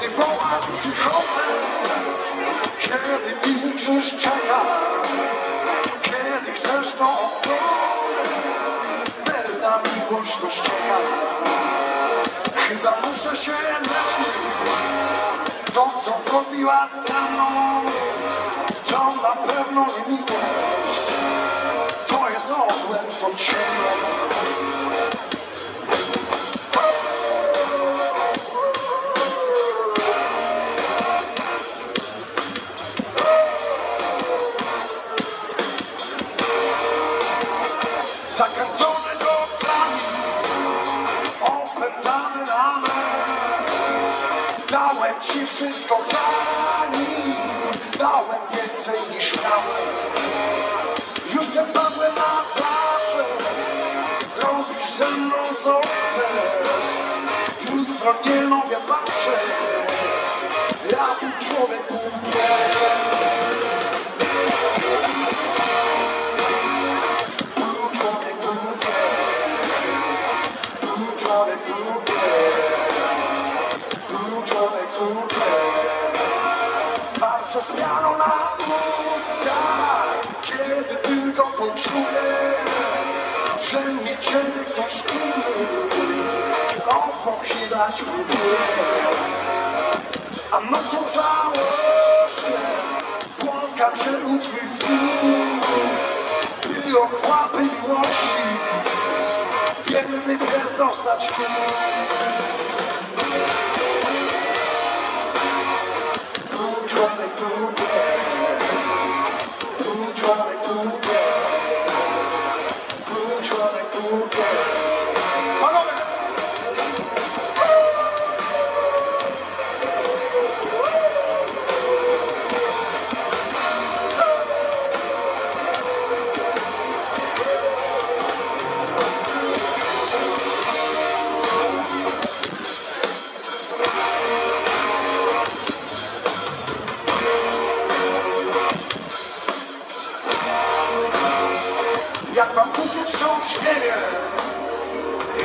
Kiedy wołasz przychodzę Kiedy milczysz, czeka Kiedy chcesz to odpowiem Pewna miłość to ścieka Chyba muszę się leczyć To co zrobiła mną To na pewno nie miłość. To jest obłęd pod ziemią Zakręcone do plami Opętany ramy Dałem ci wszystko za nic Dałem więcej niż miałem. Już ten padłem na zawsze. Robisz ze mną co chcesz. W lustro nie mogę patrzeć. Ja tu człowiek głupie Z miarą na ustach. Kiedy tylko poczuję Że mi ciebie ktoś inny Opochylać próbuje A nocą żałośnie Błąkam się u twych słów I ochłapy miłości Biedny pies zostać Tu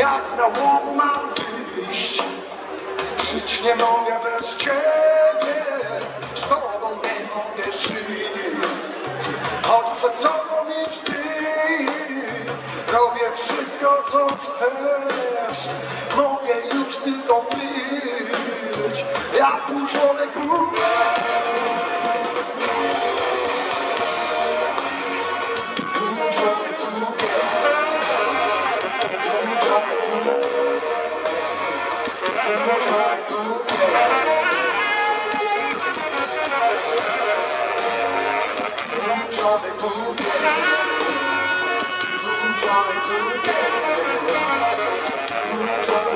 Jak z nałogu mam wyjść. Żyć nie mogę bez ciebie Z tobą nie mogę żyć. Choć przed sobą mi wstyd Robię wszystko co chcesz. Mogę już tylko być Jak pół człowiek Charlie Moon, Moon Charlie Moon, Moon Charlie